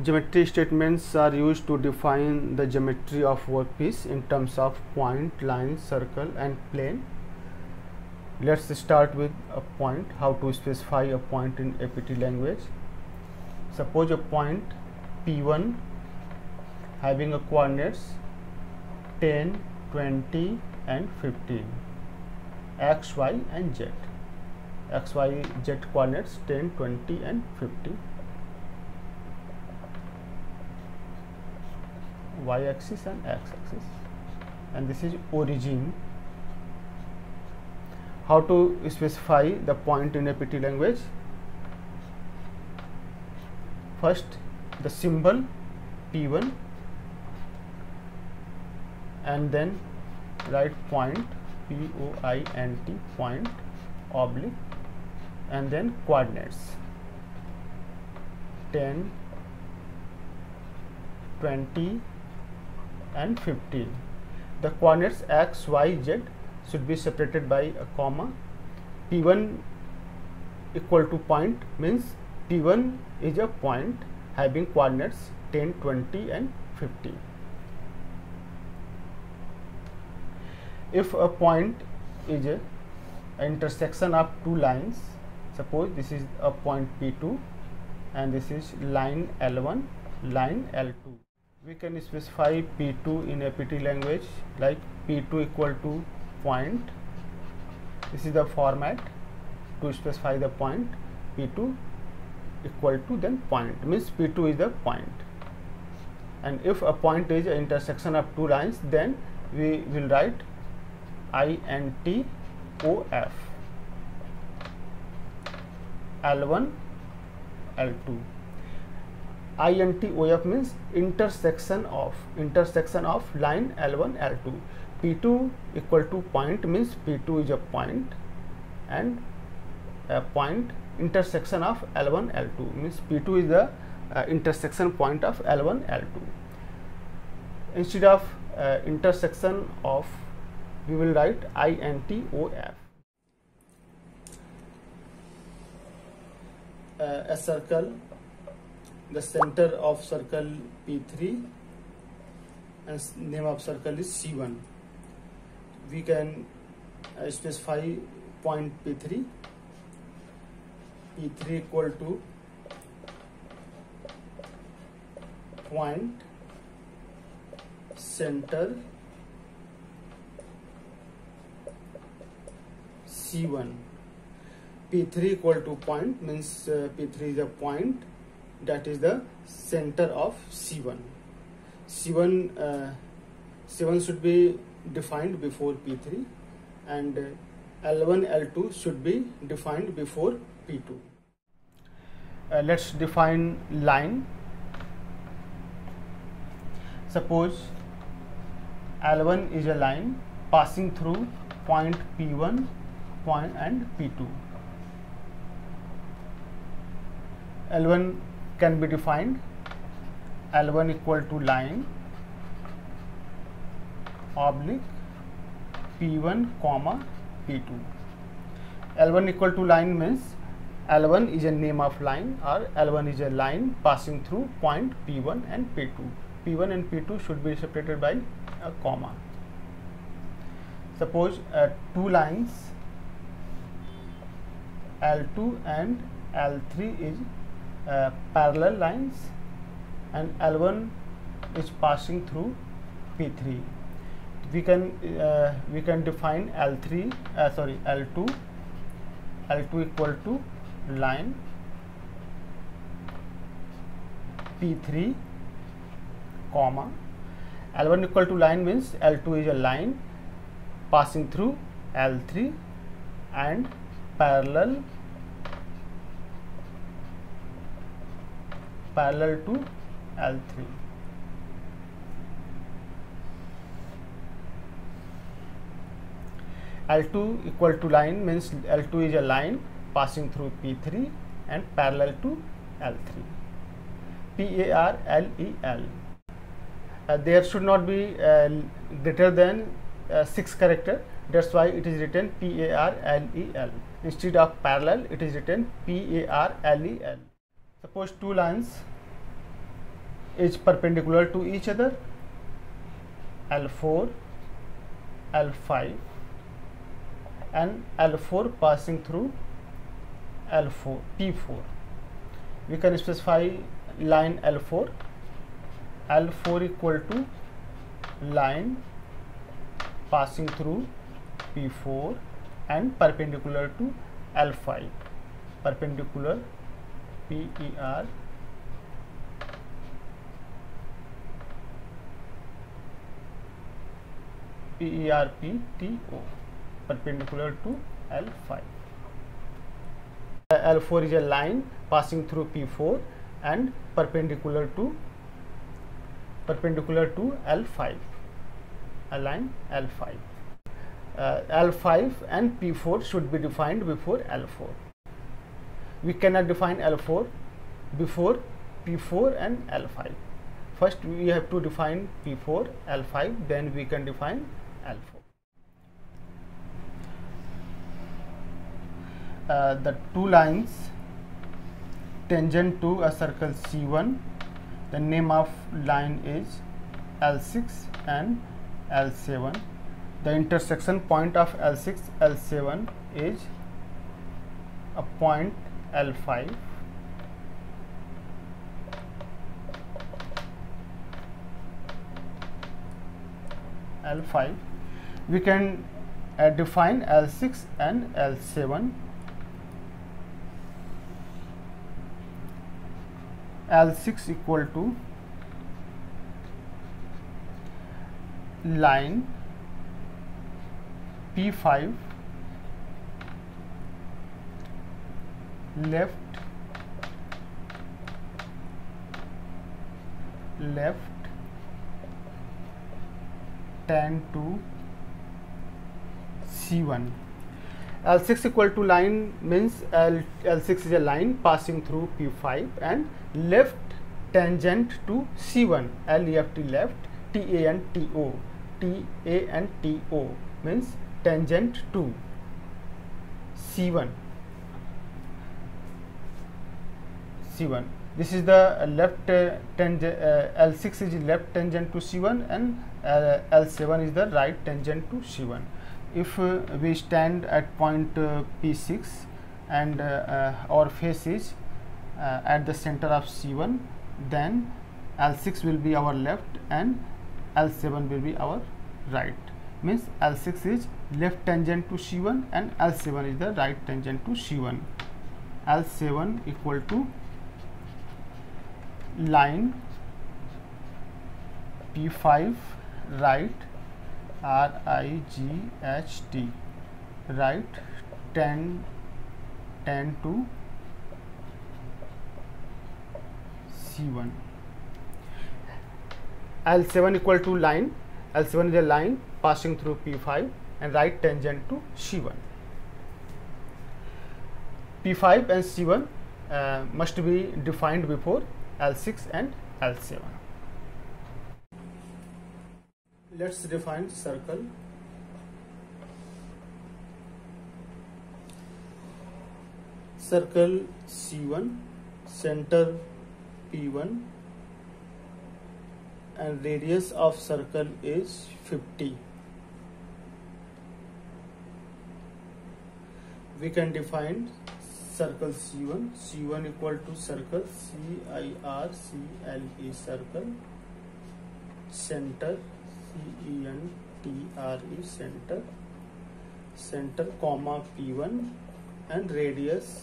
Geometry statements are used to define the geometry of workpiece in terms of point, line, circle and plane. Let's start with a point, how to specify a point in APT language. Suppose a point P1 having a coordinates 10, 20 and 15 x, y and z. x, y, z coordinates 10, 20 and 15 y axis and x axis and this is origin. How to specify the point in a APT language? First the symbol p1 and then write point p o i n t point oblique. And then coordinates. 10 20 and 15 the coordinates x y z should be separated by a comma. P1 equal to point means p1 is a point having coordinates 10 20 and 15 if a point is a, intersection of two lines suppose this is a point p2 and this is line l1 line l2 we can specify p2 in APT language like p2 equal to point. This is the format to specify the point. P2 equal to then point means p2 is the point. And if a point is an intersection of two lines then we will write int of l1 l2 int of means intersection of intersection of line L1 L2 P2 equal to point means P2 is a point and a point intersection of L1 L2 means P2 is the uh, intersection point of L1 L2 instead of uh, intersection of we will write int of uh, a circle the center of circle P3 and name of circle is C1 we can uh, specify point P3 P3 equal to point center C1 P3 equal to point means uh, P3 is a point that is the center of C1. C1 uh, C1 should be defined before P3 and L1 L2 should be defined before P2. Uh, let's define line. Suppose L1 is a line passing through point P1 point and P2. L1 can be defined L1 equal to line oblique P1 comma P2 L1 equal to line means L1 is a name of line or L1 is a line passing through point P1 and P2 P1 and P2 should be separated by a comma. Suppose uh, two lines L2 and L3 is uh, parallel lines and L1 is passing through P3 we can uh, we can define L3 uh, sorry L2 L2 equal to line P3 comma. L1 equal to line means L2 is a line passing through L3 and parallel parallel to L3. L2 equal to line means L2 is a line passing through P3 and parallel to L3. P-A-R-L-E-L. Uh, there should not be uh, greater than uh, 6 character that's why it is written P-A-R-L-E-L. Instead of parallel it is written P-A-R-L-E-L suppose two lines is perpendicular to each other L4 L5 and L4 passing through L4 P4 we can specify line L4 L4 equal to line passing through P4 and perpendicular to L5 perpendicular PER PERPTO perpendicular to L5 L4 is a line passing through P4 and perpendicular to perpendicular to L5 a line L5 uh, L5 and P4 should be defined before L4 we cannot define L4 before P4 and L5 first we have to define P4 L5 then we can define L4 uh, the two lines tangent to a circle C1 the name of line is L6 and L7 the intersection point of L6 L7 is a point L5 L5 we can uh, define L6 and L7 L6 equal to line P5 left left 10 to C1 L6 equal to line means L, L6 is a line passing through P5 and left tangent to C1 left left TA and and TO means tangent to C1 C1 this is the left uh, tangent uh, L6 is left tangent to C1 and uh, L7 is the right tangent to C1 if uh, we stand at point uh, P6 and uh, our face is at the center of C1 then L6 will be our left and L7 will be our right. Means L6 is left tangent to C1 and L7 is the right tangent to C1 L7 equal to line P5 right R I G H T right 10 10 to C1 L7 equal to line L7 is a line passing through P5 and right tangent to C1 P5 and C1 uh, must be defined before L6 and L7 let's define circle. Circle C1 center P1 and radius of circle is 50 we can define circle C1 C1 equal to circle C I R C L E circle centre C E N T R E centre centre comma P1 and radius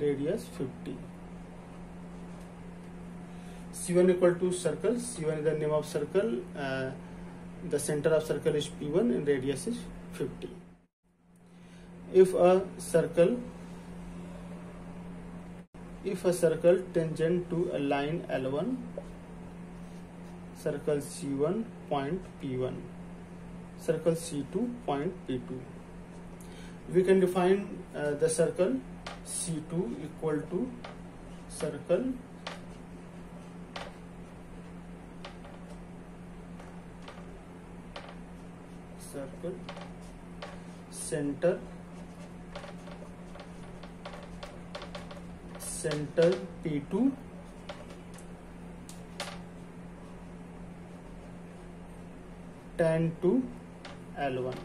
radius 50 C1 equal to circle C one is the name of circle the centre of circle is P1 and radius is 50 if a circle if a circle tangent to a line L1 circle C1 point P1 circle C2 point P2 we can define uh, the circle C2 equal to circle circle center center P2 tan to L1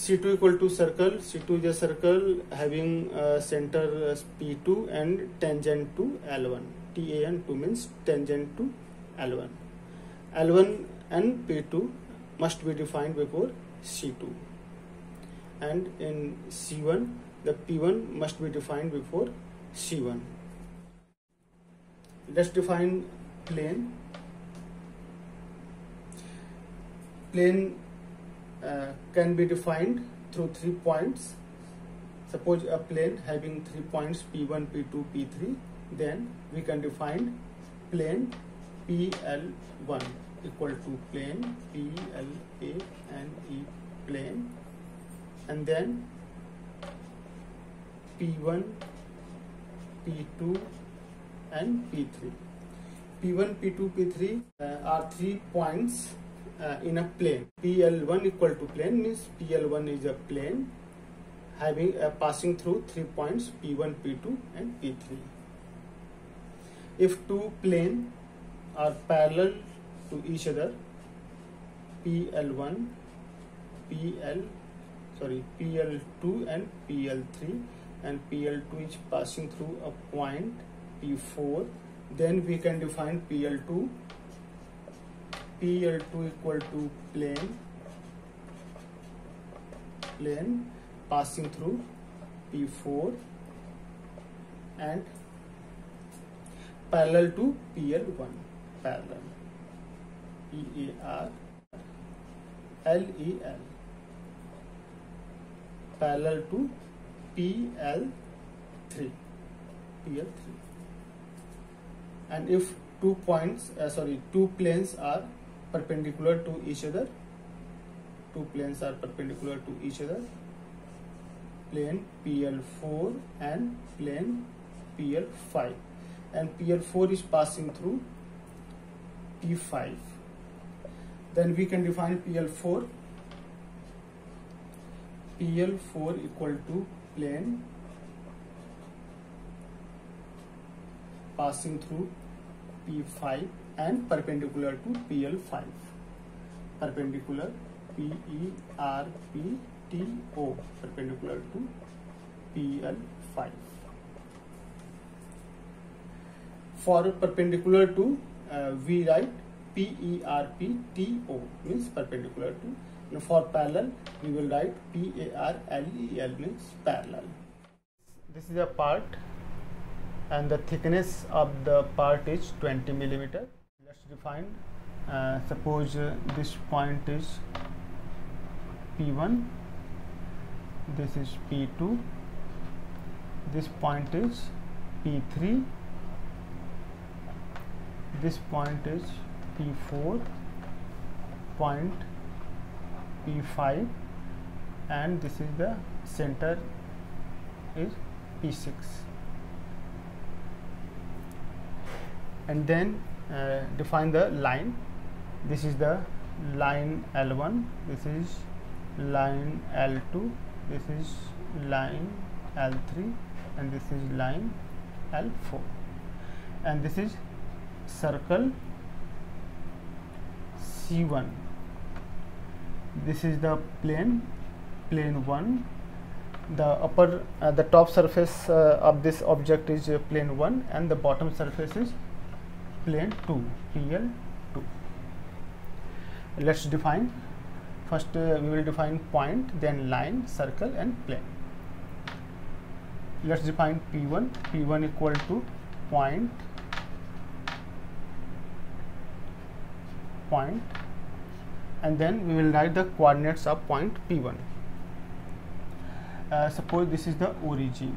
C2 equal to circle. C2 is a circle having a center P2 and tangent to L1 TAN2 means tangent to L1 L1 and P2 must be defined before C2 and in C1 the P1 must be defined before C1 let's define plane. Plane uh, can be defined through three points. Suppose a plane having three points p1 p2 p3 then we can define plane pl1 equal to plane pla and e plane and then p1 p2 and P3. P1, P2, P3 uh, are three points uh, in a plane. PL1 equal to plane means PL1 is a plane having uh, passing through three points P1, P2 and P3. If two planes are parallel to each other, PL1, PL sorry PL2 and PL3 and PL2 is passing through a point P4 then we can define PL2 PL2 equal to plane plane passing through P4 and parallel to PL1 parallel. PAR LEL parallel to PL3 PL3 and if two points uh, sorry two planes are perpendicular to each other two planes are perpendicular to each other plane PL4 and plane PL5 and PL4 is passing through P5 then we can define PL4 PL4 equal to plane passing through P5 and perpendicular to PL5 perpendicular P-E-R-P-T-O perpendicular to PL5 for perpendicular to uh, we write P-E-R-P-T-O means perpendicular to for parallel we will write P-A-R-L-E-L means parallel. This is a part and the thickness of the part is 20 millimeter. Let's define uh, suppose uh, this point is p1 this is p2 this point is p3 this point is p4 point p5 and this is the center is p6 and then uh, define the line. This is the line L1 this is line L2 this is line L3 and this is line L4 and this is circle C1 this is the plane plane 1 the upper uh, the top surface uh, of this object is uh, plane 1 and the bottom surface is plane 2 PL2 let's define. First uh, we will define point then line circle and plane. Let's define P1 P1 equal to point point and then we will write the coordinates of point P1 uh, suppose this is the origin.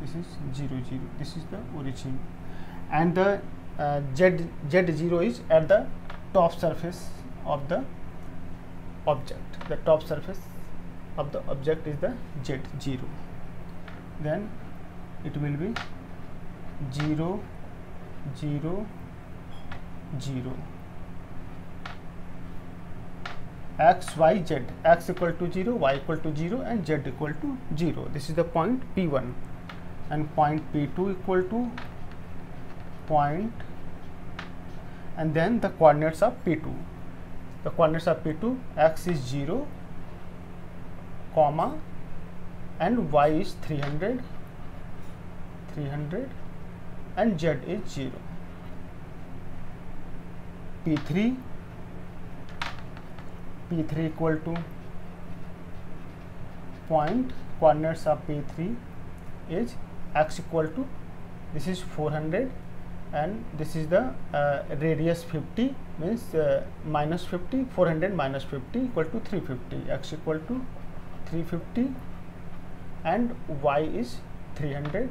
This is 0 0 this is the origin. And the uh, z z0 is at the top surface of the object. The top surface of the object is the z0 then it will be 0 0 0 x y z x equal to 0 y equal to 0 and z equal to 0 this is the point p1 and point p2 equal to point and then the coordinates of p2 the coordinates of p2 x is 0 comma and y is 300 300 and z is 0 p3 p3 equal to point coordinates of p3 is x equal to this is 400 and this is the uh, radius 50 means uh, minus 50 400 minus 50 equal to 350 x equal to 350 and y is 300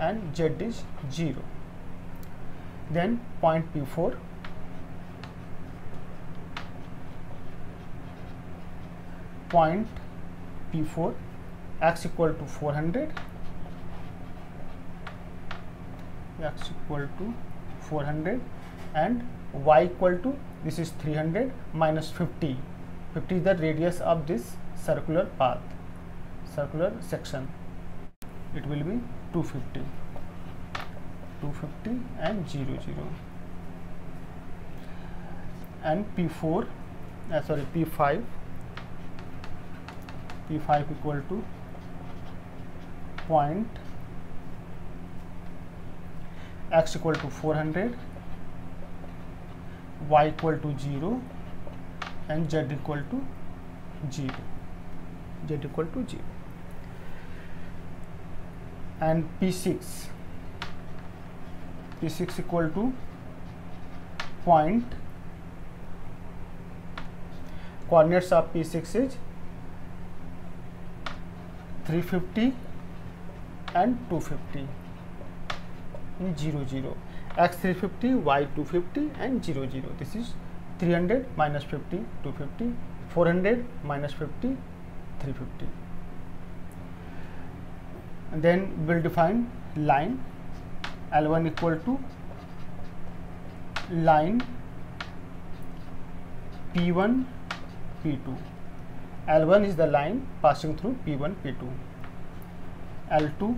and z is 0 then point p4 point p4 x equal to 400 x equal to 400 and y equal to this is 300 minus 50 50 is the radius of this circular path circular section. It will be 250 250 and 0 0 and p4 uh, sorry p5 p5 equal to point x equal to 400 y equal to 0 and z equal to 0 z equal to 0 and p6 p6 equal to point. Coordinates of p6 is 350 and 250 in 0 0 x 350 y 250 and 0 0 this is 300 minus 50 250 400 minus 50 350 and then we'll define line. L1 equal to line P1 P2 L1 is the line passing through P1 P2 L2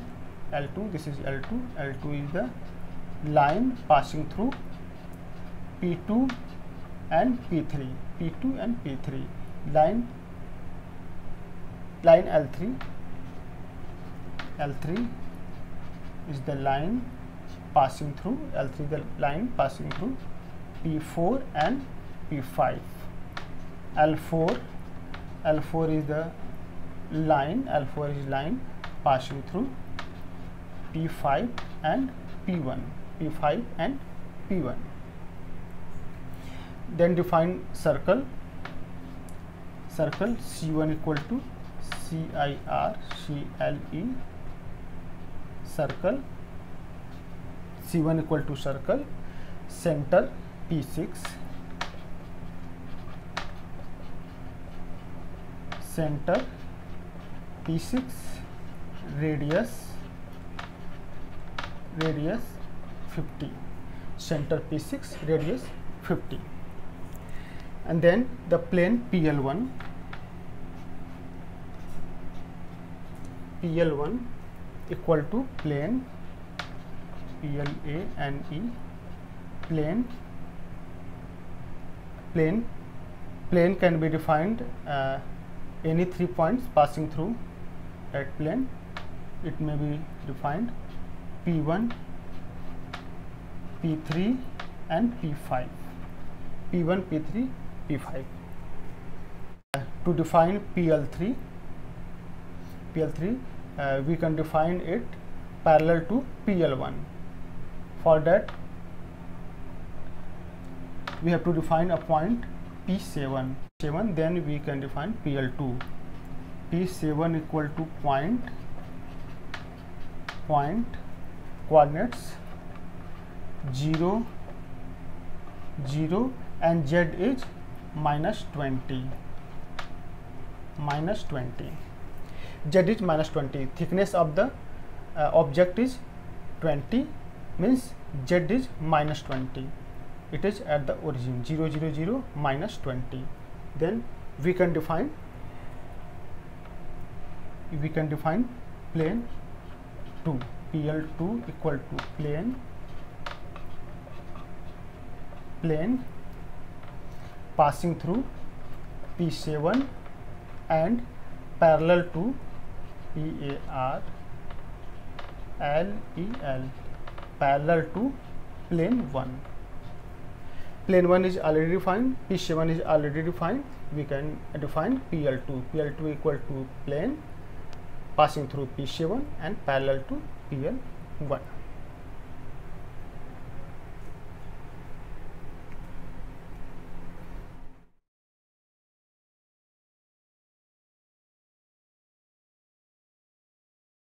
L2 this is L2 L2 is the line passing through P2 and P3 P2 and P3 line line L3 L3 is the line passing through. L3 the line passing through P4 and P5 L4 L4 is the line L4 is line passing through P5 and P1 P5 and P1 then define circle. Circle C1 equal to CIR CLE circle. C1 equal to circle. Center P6 center P6 radius radius 50 center P6 radius 50 and then the plane PL1 PL1 equal to plane PLA and E. Plane plane plane can be defined uh, any three points passing through that plane it may be defined P1 P3 and P5 P1 P3 P5 uh, to define PL3 PL3 uh, we can define it parallel to PL1 for that we have to define a point P7 seven then we can define P L two P seven equal to point point coordinates zero zero and Z is minus twenty minus twenty Z is minus twenty thickness of the object is twenty means Z is minus twenty it is at the origin zero zero zero minus twenty then we can define we can define plane 2 pl2 equal to plane plane passing through p7 and parallel to PAR LEL parallel to plane 1 plane 1 is already defined p7 is already defined. We can define pl2 pl2 equal to plane passing through p7 and parallel to pl1